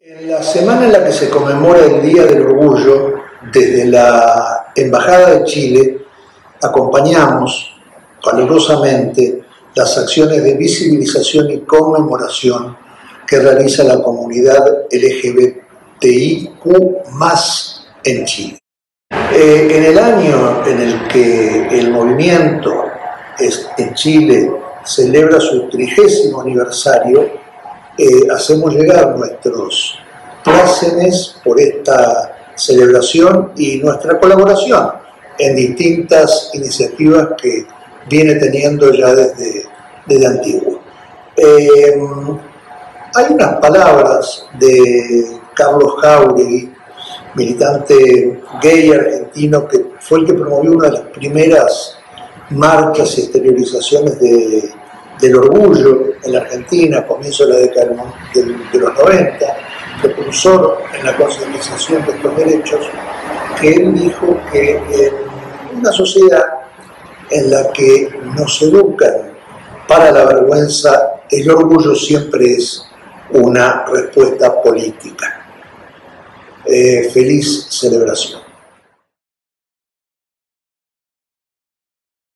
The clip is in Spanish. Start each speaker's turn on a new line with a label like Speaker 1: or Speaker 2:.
Speaker 1: En la semana en la que se conmemora el Día del Orgullo, desde la Embajada de Chile acompañamos valerosamente las acciones de visibilización y conmemoración que realiza la comunidad LGBTIQ en Chile. Eh, en el año en el que el movimiento en Chile celebra su trigésimo aniversario, eh, hacemos llegar nuestros plácemes por esta celebración y nuestra colaboración en distintas iniciativas que viene teniendo ya desde, desde antiguo. Eh, hay unas palabras de Carlos Jauregui, militante gay argentino, que fue el que promovió una de las primeras marchas y exteriorizaciones de, del orgullo en la Argentina, a comienzo de la década de, los 90, precursor en la concientización de estos derechos, que él dijo que en una sociedad en la que nos educan para la vergüenza, el orgullo siempre es una respuesta política. Eh, feliz celebración.